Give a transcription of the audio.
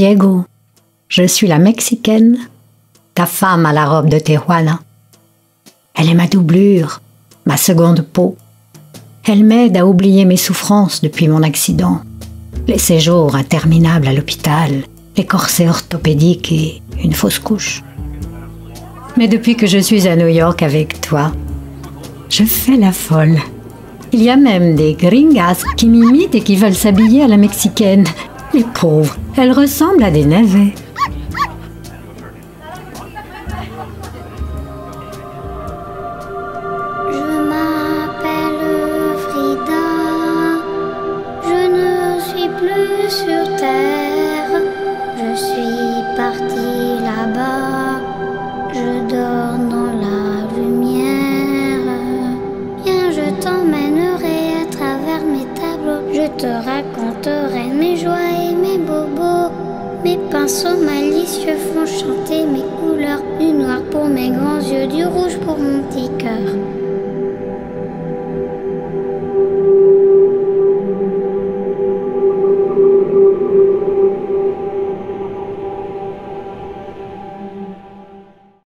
Diego, je suis la Mexicaine, ta femme à la robe de Tijuana. Elle est ma doublure, ma seconde peau. Elle m'aide à oublier mes souffrances depuis mon accident, les séjours interminables à l'hôpital, les corsets orthopédiques et une fausse couche. Mais depuis que je suis à New York avec toi, je fais la folle. Il y a même des gringas qui m'imitent et qui veulent s'habiller à la mexicaine. Les pauvres, elles ressemblent à des navets. Je m'appelle Frida. Je ne suis plus sur terre. Je suis partie Pinceaux malicieux font chanter mes couleurs. Du noir pour mes grands yeux, du rouge pour mon petit cœur.